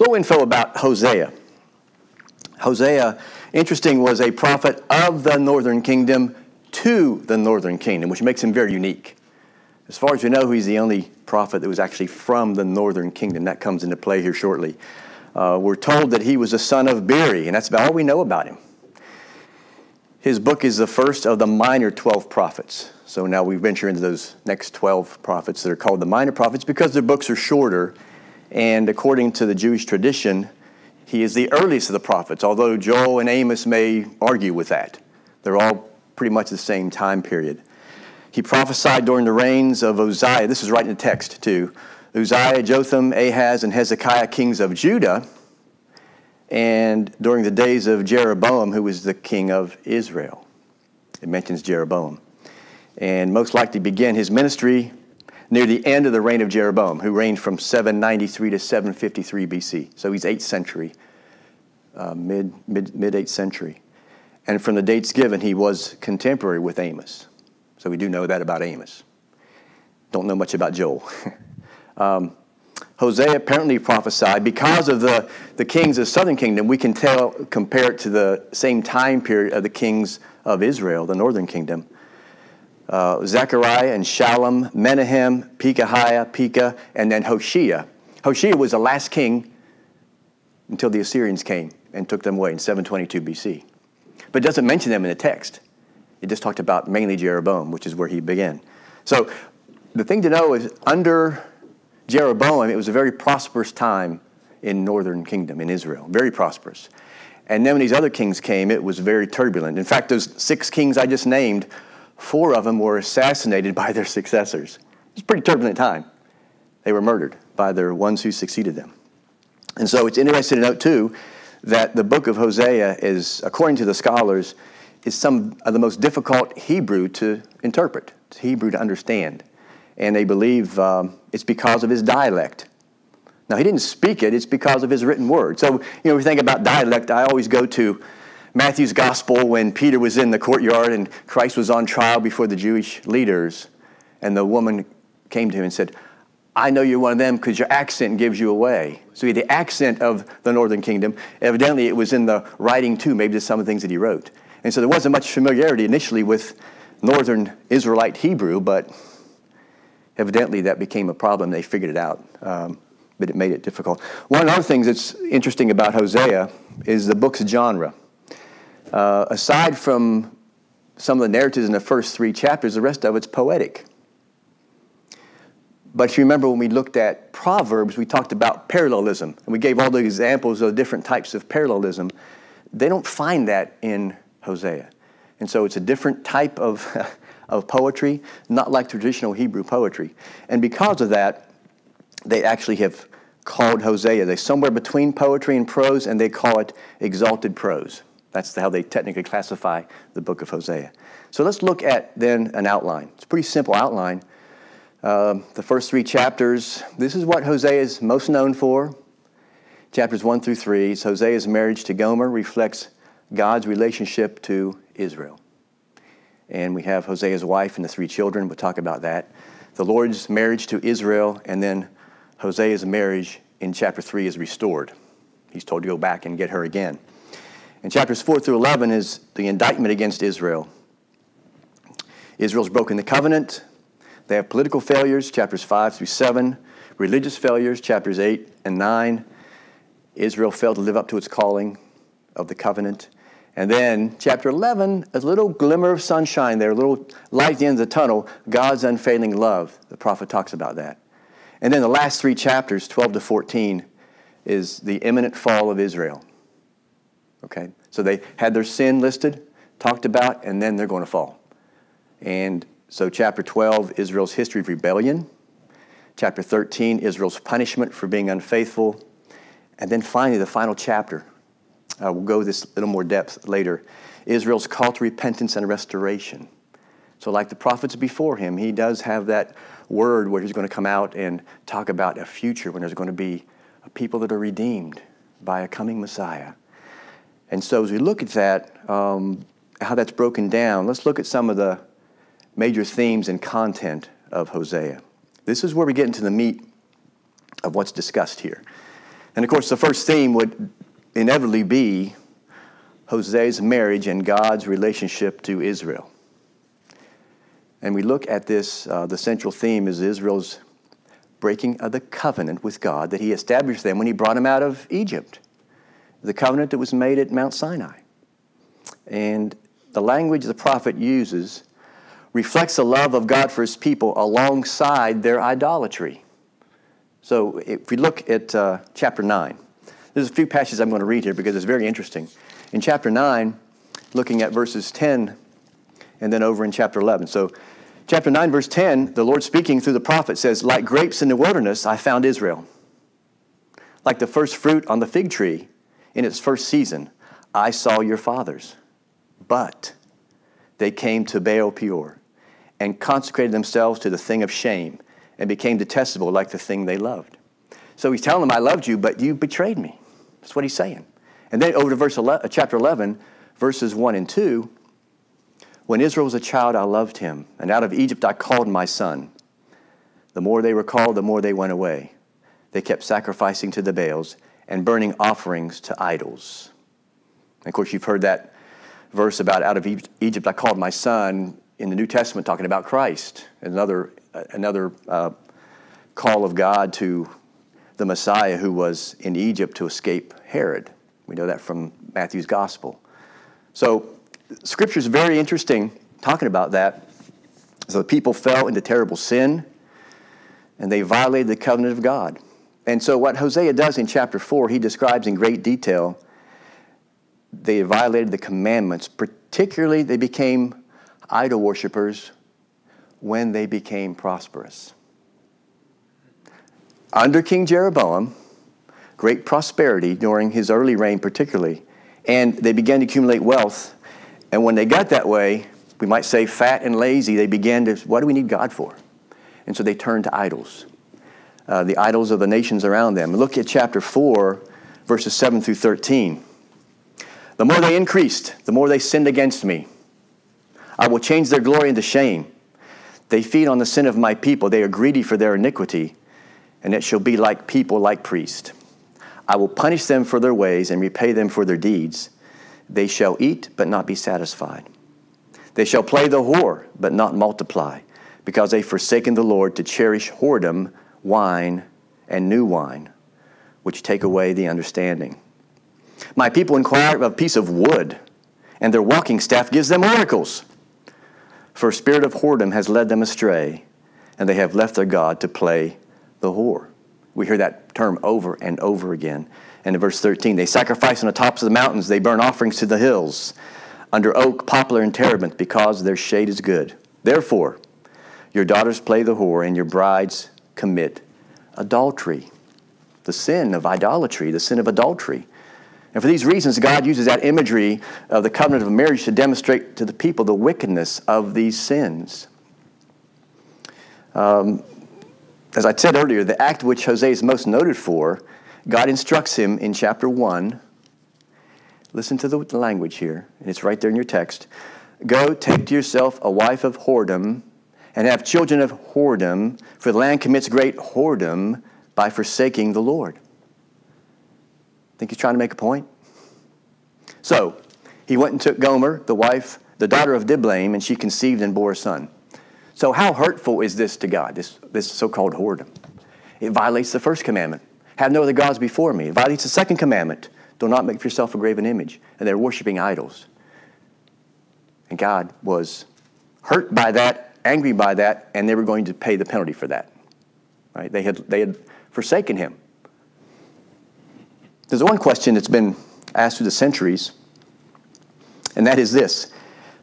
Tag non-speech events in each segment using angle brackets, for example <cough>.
little info about Hosea. Hosea, interesting, was a prophet of the northern kingdom to the northern kingdom, which makes him very unique. As far as we know, he's the only prophet that was actually from the northern kingdom. That comes into play here shortly. Uh, we're told that he was a son of Beeri, and that's about all we know about him. His book is the first of the minor 12 prophets. So now we venture into those next 12 prophets that are called the minor prophets because their books are shorter. And according to the Jewish tradition, he is the earliest of the prophets, although Joel and Amos may argue with that. They're all pretty much the same time period. He prophesied during the reigns of Uzziah. This is right in the text, too. Uzziah, Jotham, Ahaz, and Hezekiah, kings of Judah, and during the days of Jeroboam, who was the king of Israel. It mentions Jeroboam. And most likely began his ministry near the end of the reign of Jeroboam, who reigned from 793 to 753 BC. So he's 8th century, uh, mid, mid, mid 8th century. And from the dates given, he was contemporary with Amos. So we do know that about Amos. Don't know much about Joel. <laughs> um, Hosea apparently prophesied because of the, the kings of the southern kingdom. We can tell, compare it to the same time period of the kings of Israel, the northern kingdom. Uh, Zechariah and Shallum, Menahem, Pekahiah, Pekah, and then Hoshea. Hoshea was the last king until the Assyrians came and took them away in 722 BC. But it doesn't mention them in the text. It just talked about mainly Jeroboam, which is where he began. So the thing to know is under Jeroboam, it was a very prosperous time in northern kingdom, in Israel, very prosperous. And then when these other kings came, it was very turbulent. In fact, those six kings I just named, four of them were assassinated by their successors. It was a pretty turbulent time. They were murdered by their ones who succeeded them. And so it's interesting to note, too, that the book of Hosea is, according to the scholars, is some of the most difficult Hebrew to interpret, Hebrew to understand and they believe um, it's because of his dialect. Now, he didn't speak it, it's because of his written word. So, you know, we think about dialect, I always go to Matthew's gospel when Peter was in the courtyard and Christ was on trial before the Jewish leaders, and the woman came to him and said, I know you're one of them because your accent gives you away. So he had the accent of the northern kingdom. Evidently, it was in the writing too, maybe to some of the things that he wrote. And so there wasn't much familiarity initially with northern Israelite Hebrew, but evidently that became a problem. They figured it out, um, but it made it difficult. One of the other things that's interesting about Hosea is the book's genre. Uh, aside from some of the narratives in the first three chapters, the rest of it's poetic. But if you remember when we looked at Proverbs, we talked about parallelism, and we gave all the examples of different types of parallelism. They don't find that in Hosea. And so it's a different type of <laughs> of poetry, not like traditional Hebrew poetry. And because of that, they actually have called Hosea. They're somewhere between poetry and prose, and they call it exalted prose. That's how they technically classify the book of Hosea. So let's look at then an outline. It's a pretty simple outline. Um, the first three chapters, this is what Hosea is most known for. Chapters 1 through 3, Hosea's marriage to Gomer reflects God's relationship to Israel and we have Hosea's wife and the three children. We'll talk about that. The Lord's marriage to Israel, and then Hosea's marriage in chapter 3 is restored. He's told to go back and get her again. And chapters 4 through 11 is the indictment against Israel. Israel's broken the covenant. They have political failures, chapters 5 through 7. Religious failures, chapters 8 and 9. Israel failed to live up to its calling of the covenant. And then, chapter 11, a little glimmer of sunshine there, a little light at the end of the tunnel, God's unfailing love. The prophet talks about that. And then the last three chapters, 12 to 14, is the imminent fall of Israel. Okay? So they had their sin listed, talked about, and then they're going to fall. And so, chapter 12, Israel's history of rebellion. Chapter 13, Israel's punishment for being unfaithful. And then finally, the final chapter, uh, we'll go this a little more depth later. Israel's call to repentance and restoration. So, like the prophets before him, he does have that word where he's going to come out and talk about a future when there's going to be a people that are redeemed by a coming Messiah. And so, as we look at that, um, how that's broken down, let's look at some of the major themes and content of Hosea. This is where we get into the meat of what's discussed here. And of course, the first theme would inevitably be Hosea's marriage and God's relationship to Israel. And we look at this, uh, the central theme is Israel's breaking of the covenant with God that he established them when he brought them out of Egypt. The covenant that was made at Mount Sinai. And the language the prophet uses reflects the love of God for his people alongside their idolatry. So if we look at uh, chapter 9, there's a few passages I'm going to read here because it's very interesting. In chapter 9, looking at verses 10 and then over in chapter 11. So, chapter 9, verse 10, the Lord speaking through the prophet says, Like grapes in the wilderness, I found Israel. Like the first fruit on the fig tree in its first season, I saw your fathers. But they came to Baal Peor and consecrated themselves to the thing of shame and became detestable like the thing they loved. So he's telling them, I loved you, but you betrayed me. That's what he's saying. And then over to verse 11, uh, chapter 11, verses 1 and 2. When Israel was a child, I loved him, and out of Egypt I called my son. The more they were called, the more they went away. They kept sacrificing to the Baals and burning offerings to idols. And of course, you've heard that verse about out of Egypt I called my son in the New Testament talking about Christ, another, another uh, call of God to the Messiah who was in Egypt to escape Herod. We know that from Matthew's gospel. So, Scripture is very interesting talking about that. So, the people fell into terrible sin and they violated the covenant of God. And so, what Hosea does in chapter 4, he describes in great detail they violated the commandments, particularly, they became idol worshippers when they became prosperous. Under King Jeroboam, great prosperity during his early reign, particularly, and they began to accumulate wealth. And when they got that way, we might say fat and lazy, they began to, what do we need God for? And so they turned to idols, uh, the idols of the nations around them. Look at chapter 4, verses 7 through 13. The more they increased, the more they sinned against me. I will change their glory into shame. They feed on the sin of my people. They are greedy for their iniquity, and it shall be like people, like priests. I will punish them for their ways and repay them for their deeds. They shall eat, but not be satisfied. They shall play the whore, but not multiply, because they've forsaken the Lord to cherish whoredom, wine, and new wine, which take away the understanding. My people inquire of a piece of wood, and their walking staff gives them oracles. For a spirit of whoredom has led them astray, and they have left their God to play the whore. We hear that term over and over again. And in verse 13, they sacrifice on the tops of the mountains, they burn offerings to the hills, under oak, poplar, and terebinth, because their shade is good. Therefore, your daughters play the whore, and your brides commit adultery. The sin of idolatry, the sin of adultery. And for these reasons, God uses that imagery of the covenant of marriage to demonstrate to the people the wickedness of these sins. Um, as I said earlier, the act which Hosea is most noted for, God instructs him in chapter 1. Listen to the language here, and it's right there in your text. Go, take to yourself a wife of whoredom, and have children of whoredom, for the land commits great whoredom by forsaking the Lord. Think he's trying to make a point? So, he went and took Gomer, the wife, the daughter of Diblaim, and she conceived and bore a son. So, how hurtful is this to God, this, this so called whoredom? It violates the first commandment have no other gods before me. It violates the second commandment do not make for yourself a graven image. And they're worshiping idols. And God was hurt by that, angry by that, and they were going to pay the penalty for that. Right? They had, they had forsaken him. There's one question that's been asked through the centuries, and that is this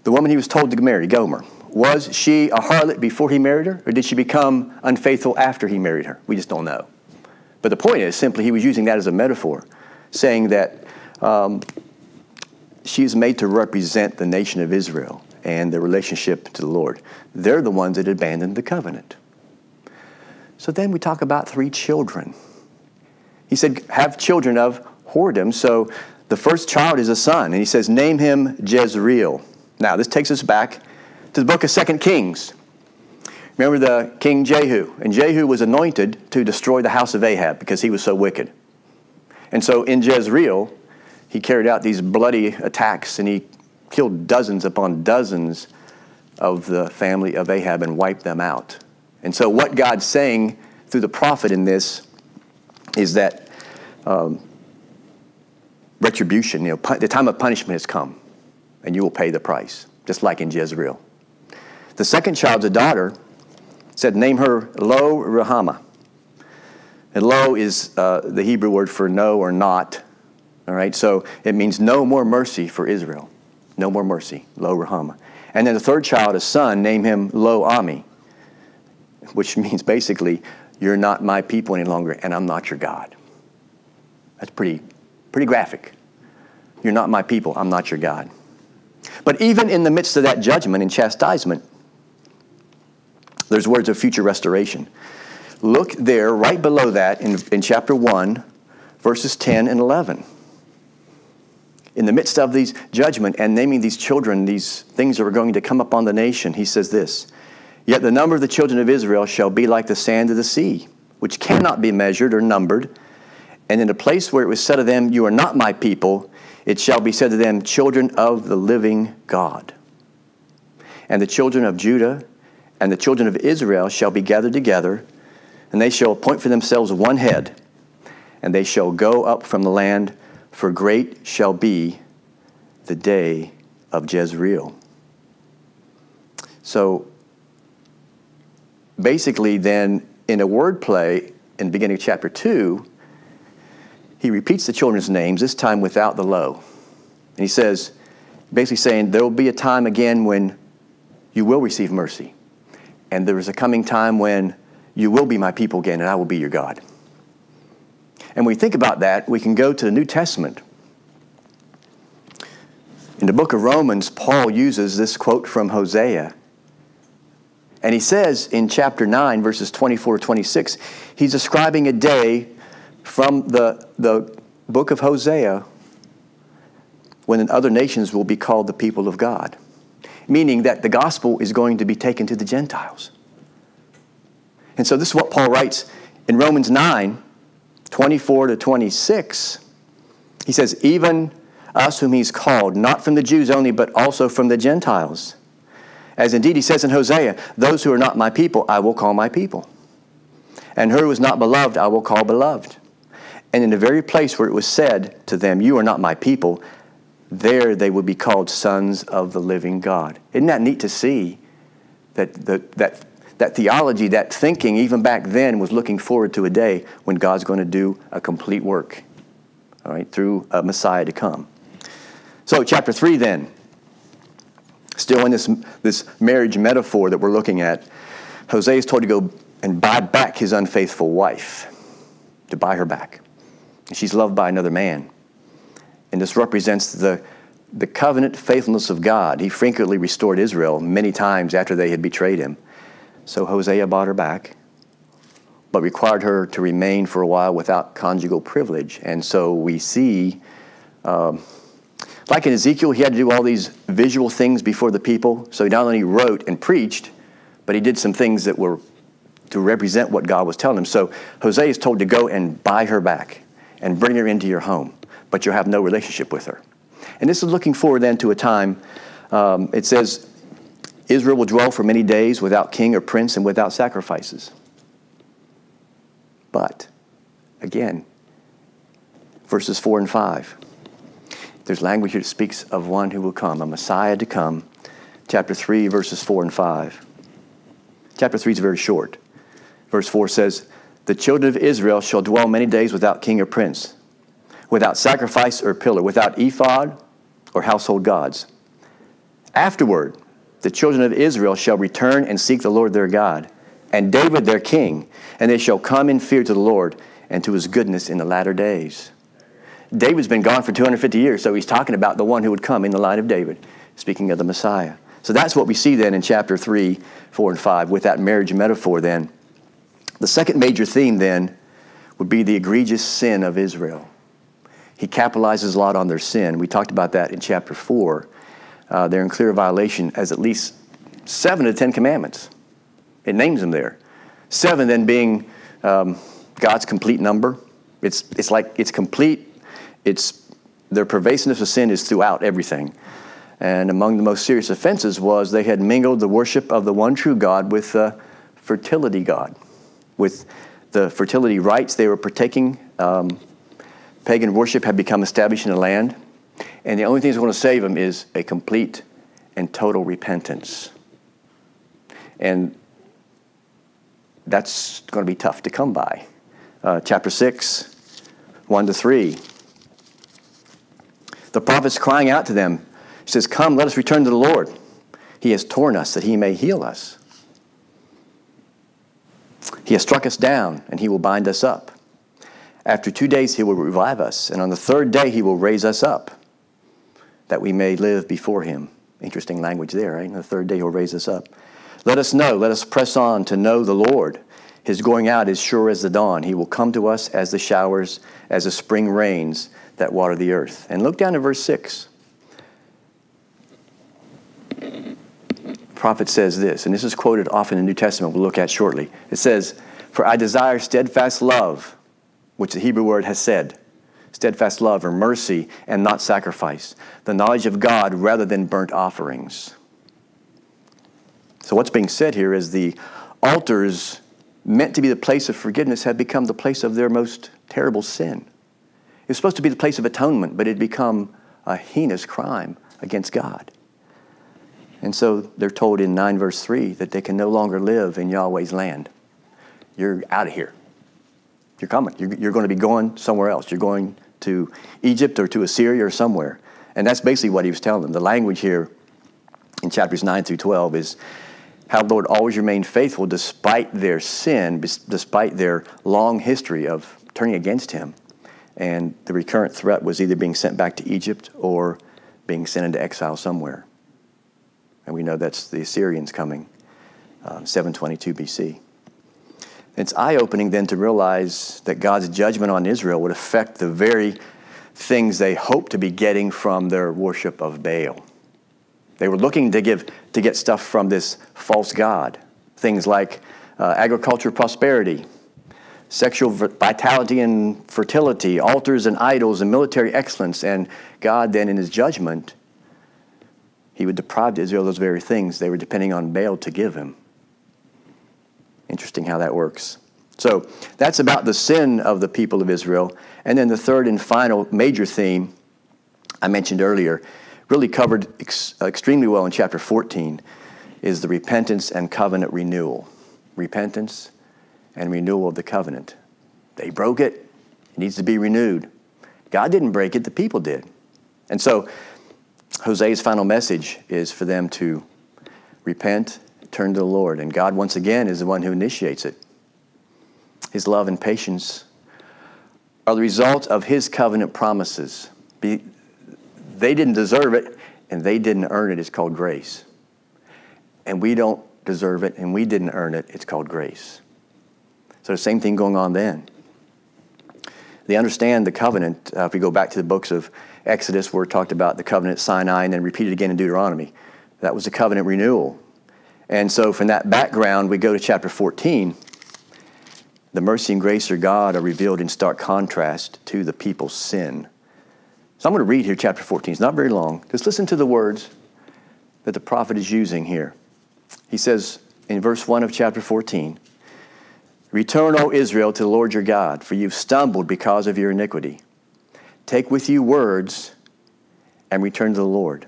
The woman he was told to marry, Gomer, was she a harlot before he married her, or did she become unfaithful after he married her? We just don't know. But the point is simply he was using that as a metaphor, saying that um, she is made to represent the nation of Israel and their relationship to the Lord. They're the ones that abandoned the covenant. So then we talk about three children. He said, Have children of whoredom. So the first child is a son. And he says, Name him Jezreel. Now, this takes us back to the book of Second Kings. Remember the king Jehu? And Jehu was anointed to destroy the house of Ahab because he was so wicked. And so in Jezreel, he carried out these bloody attacks and he killed dozens upon dozens of the family of Ahab and wiped them out. And so, what God's saying through the prophet in this is that um, retribution, you know, the time of punishment has come, and you will pay the price, just like in Jezreel. The second child's a daughter, said, Name her Lo Rahama. And Lo is uh, the Hebrew word for no or not. All right, so it means no more mercy for Israel. No more mercy, Lo Ruhamah. And then the third child, a son, name him Lo Ami, which <laughs> means basically, you're not my people any longer, and I'm not your God. That's pretty, pretty graphic. You're not my people, I'm not your God. But even in the midst of that judgment and chastisement, there's words of future restoration. Look there, right below that, in, in chapter 1, verses 10 and 11 in the midst of these judgment and naming these children, these things that are going to come upon the nation, he says this Yet the number of the children of Israel shall be like the sand of the sea, which cannot be measured or numbered. And in a place where it was said of them, You are not my people, it shall be said to them, Children of the living God. And the children of Judah and the children of Israel shall be gathered together, and they shall appoint for themselves one head, and they shall go up from the land for great shall be the day of Jezreel. So basically, then, in a wordplay in the beginning of chapter 2, he repeats the children's names, this time without the Lo. And he says, basically saying, there will be a time again when you will receive mercy. And there is a coming time when you will be my people again, and I will be your God. And when we think about that, we can go to the New Testament. In the book of Romans, Paul uses this quote from Hosea. And he says in chapter 9, verses 24 26, he's describing a day from the, the book of Hosea when other nations will be called the people of God, meaning that the gospel is going to be taken to the Gentiles. And so this is what Paul writes in Romans 9 24 to 26, he says, Even us whom he's called, not from the Jews only, but also from the Gentiles. As indeed he says in Hosea, Those who are not my people, I will call my people. And her who is not beloved, I will call beloved. And in the very place where it was said to them, You are not my people, there they would be called sons of the living God. Isn't that neat to see that, that, that that theology, that thinking, even back then, was looking forward to a day when God's going to do a complete work, all right, through a Messiah to come. So, chapter 3 then, still in this, this marriage metaphor that we're looking at, Hosea is told to go and buy back his unfaithful wife, to buy her back. She's loved by another man. And this represents the, the covenant faithfulness of God. He frequently restored Israel many times after they had betrayed him. So Hosea bought her back, but required her to remain for a while without conjugal privilege. And so we see, um, like in Ezekiel, he had to do all these visual things before the people. So he not only wrote and preached, but he did some things that were to represent what God was telling him. So Hosea is told to go and buy her back and bring her into your home, but you'll have no relationship with her. And this is looking forward then to a time, um, it says, Israel will dwell for many days without king or prince and without sacrifices. But, again, verses 4 and 5, there's language here that speaks of one who will come, a Messiah to come. Chapter 3, verses 4 and 5. Chapter 3 is very short. Verse 4 says, The children of Israel shall dwell many days without king or prince, without sacrifice or pillar, without ephod or household gods. Afterward, the children of Israel shall return and seek the Lord their God, and David their king, and they shall come in fear to the Lord and to his goodness in the latter days. David's been gone for 250 years, so he's talking about the one who would come in the line of David, speaking of the Messiah. So that's what we see then in chapter 3, 4, and 5 with that marriage metaphor then. The second major theme then would be the egregious sin of Israel. He capitalizes a lot on their sin. We talked about that in chapter 4 uh, they're in clear violation as at least seven of the Ten Commandments. It names them there. Seven then being um, God's complete number, It's, it's like it's complete. It's, their pervasiveness of sin is throughout everything. And among the most serious offenses was they had mingled the worship of the one true God with the fertility God, with the fertility rites they were partaking. Um, pagan worship had become established in the land. And the only thing that's going to save them is a complete and total repentance. And that's going to be tough to come by. Uh, chapter 6, 1 to 3. The prophet's crying out to them. He says, Come, let us return to the Lord. He has torn us that he may heal us. He has struck us down, and he will bind us up. After two days, he will revive us, and on the third day, he will raise us up, that we may live before him. Interesting language there, right? The third day, he'll raise us up. Let us know, let us press on to know the Lord. His going out is sure as the dawn. He will come to us as the showers, as the spring rains that water the earth. And look down at verse 6. prophet says this, and this is quoted often in the New Testament, we'll look at shortly. It says, For I desire steadfast love, which the Hebrew word hesed, steadfast love or mercy, and not sacrifice, the knowledge of God rather than burnt offerings. So, what's being said here is the altars meant to be the place of forgiveness have become the place of their most terrible sin. It was supposed to be the place of atonement, but it had become a heinous crime against God. And so they're told in 9 verse 3 that they can no longer live in Yahweh's land. You're out of here. You're coming. You're, you're going to be going somewhere else. You're going to Egypt or to Assyria or somewhere. And that's basically what he was telling them. The language here in chapters 9 through 12 is how the Lord always remained faithful despite their sin, despite their long history of turning against him. And the recurrent threat was either being sent back to Egypt or being sent into exile somewhere and we know that's the Assyrians coming, um, 722 BC. It's eye opening then to realize that God's judgment on Israel would affect the very things they hoped to be getting from their worship of Baal. They were looking to, give, to get stuff from this false God, things like uh, agriculture prosperity, sexual vitality and fertility, altars and idols, and military excellence. And God, then, in his judgment, he would deprive Israel of those very things they were depending on Baal to give him. Interesting how that works. So that's about the sin of the people of Israel. And then the third and final major theme I mentioned earlier, really covered ex- extremely well in chapter 14, is the repentance and covenant renewal. Repentance and renewal of the covenant. They broke it, it needs to be renewed. God didn't break it, the people did. And so Hosea's final message is for them to repent, turn to the Lord. And God, once again, is the one who initiates it. His love and patience are the result of His covenant promises. Be, they didn't deserve it, and they didn't earn it. It's called grace. And we don't deserve it, and we didn't earn it. It's called grace. So the same thing going on then. They understand the covenant. Uh, if we go back to the books of Exodus, where it talked about the covenant Sinai and then repeated again in Deuteronomy. That was a covenant renewal. And so, from that background, we go to chapter 14. The mercy and grace of God are revealed in stark contrast to the people's sin. So, I'm going to read here chapter 14. It's not very long. Just listen to the words that the prophet is using here. He says in verse 1 of chapter 14 Return, O Israel, to the Lord your God, for you've stumbled because of your iniquity. Take with you words and return to the Lord.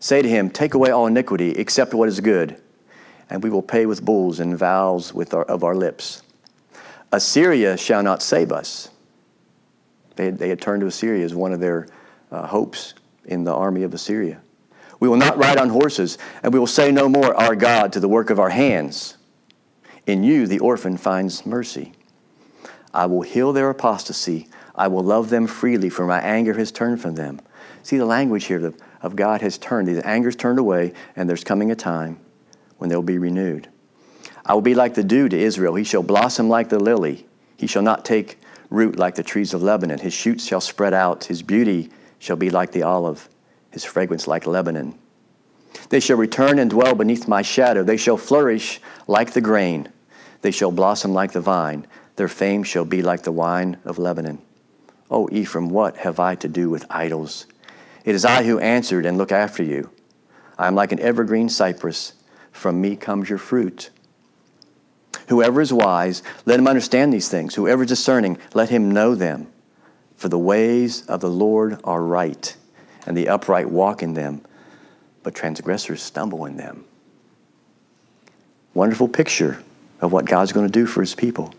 Say to him, Take away all iniquity, except what is good, and we will pay with bulls and vows with our, of our lips. Assyria shall not save us. They had, they had turned to Assyria as one of their uh, hopes in the army of Assyria. We will not ride on horses, and we will say no more, Our God, to the work of our hands. In you the orphan finds mercy. I will heal their apostasy I will love them freely, for my anger has turned from them. See the language here of God has turned. The anger's turned away, and there's coming a time when they'll be renewed. I will be like the dew to Israel. He shall blossom like the lily. He shall not take root like the trees of Lebanon. His shoots shall spread out. His beauty shall be like the olive, his fragrance like Lebanon. They shall return and dwell beneath my shadow. They shall flourish like the grain. They shall blossom like the vine. Their fame shall be like the wine of Lebanon. O Ephraim, what have I to do with idols? It is I who answered and look after you. I am like an evergreen cypress. From me comes your fruit. Whoever is wise, let him understand these things. Whoever is discerning, let him know them. For the ways of the Lord are right, and the upright walk in them, but transgressors stumble in them. Wonderful picture of what God's going to do for his people.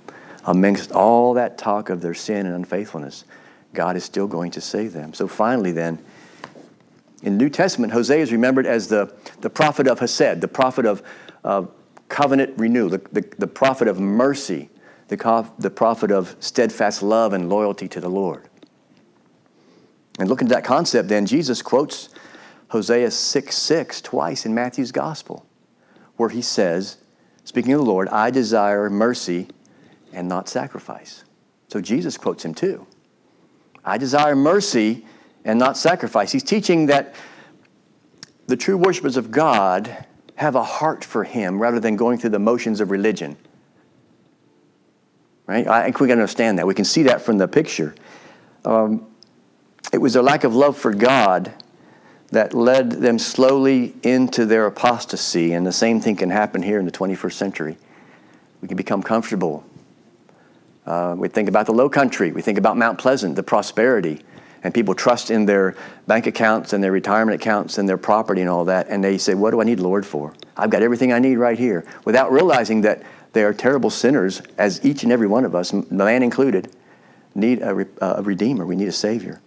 Amongst all that talk of their sin and unfaithfulness, God is still going to save them. So finally, then, in the New Testament, Hosea is remembered as the, the prophet of Hesed, the prophet of, of covenant renewal, the, the, the prophet of mercy, the, the prophet of steadfast love and loyalty to the Lord. And looking at that concept, then, Jesus quotes Hosea 6 6 twice in Matthew's gospel, where he says, Speaking of the Lord, I desire mercy and not sacrifice. So Jesus quotes him too. I desire mercy and not sacrifice. He's teaching that the true worshipers of God have a heart for Him rather than going through the motions of religion. Right? I think we can understand that. We can see that from the picture. Um, it was a lack of love for God that led them slowly into their apostasy, and the same thing can happen here in the 21st century. We can become comfortable. Uh, we think about the low country, we think about Mount Pleasant, the prosperity, and people trust in their bank accounts and their retirement accounts and their property and all that, and they say, What do I need Lord for? I've got everything I need right here, without realizing that they are terrible sinners, as each and every one of us, man included, need a, re- a redeemer. We need a savior.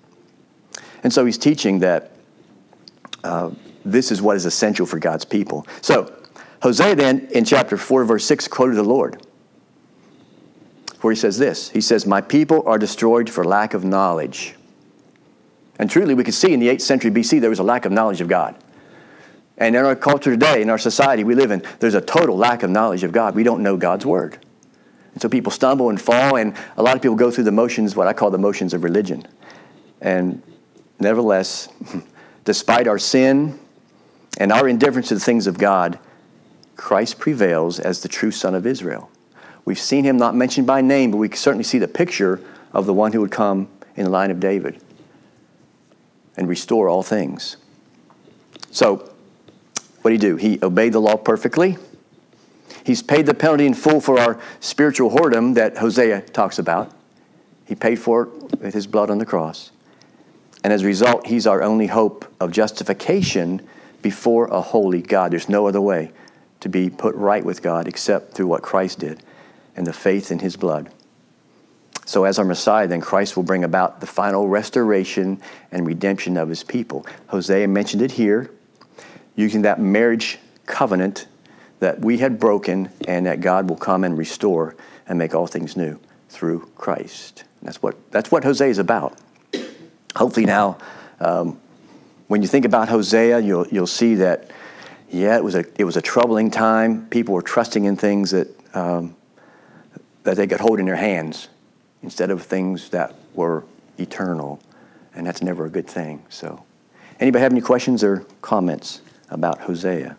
And so he's teaching that uh, this is what is essential for God's people. So, Hosea then, in chapter 4, verse 6, quoted the Lord, where he says this He says, My people are destroyed for lack of knowledge. And truly, we can see in the 8th century BC, there was a lack of knowledge of God. And in our culture today, in our society we live in, there's a total lack of knowledge of God. We don't know God's Word. And so people stumble and fall, and a lot of people go through the motions, what I call the motions of religion. And nevertheless, <laughs> despite our sin and our indifference to the things of God, Christ prevails as the true Son of Israel. We've seen him not mentioned by name, but we certainly see the picture of the one who would come in the line of David and restore all things. So, what did he do? He obeyed the law perfectly. He's paid the penalty in full for our spiritual whoredom that Hosea talks about. He paid for it with his blood on the cross. And as a result, he's our only hope of justification before a holy God. There's no other way to be put right with God except through what Christ did and the faith in his blood. So, as our Messiah, then Christ will bring about the final restoration and redemption of his people. Hosea mentioned it here, using that marriage covenant that we had broken and that God will come and restore and make all things new through Christ. That's what, that's what Hosea is about hopefully now, um, when you think about Hosea, you'll, you'll see that, yeah, it was, a, it was a troubling time. People were trusting in things that, um, that they could hold in their hands instead of things that were eternal. And that's never a good thing. So, anybody have any questions or comments about Hosea?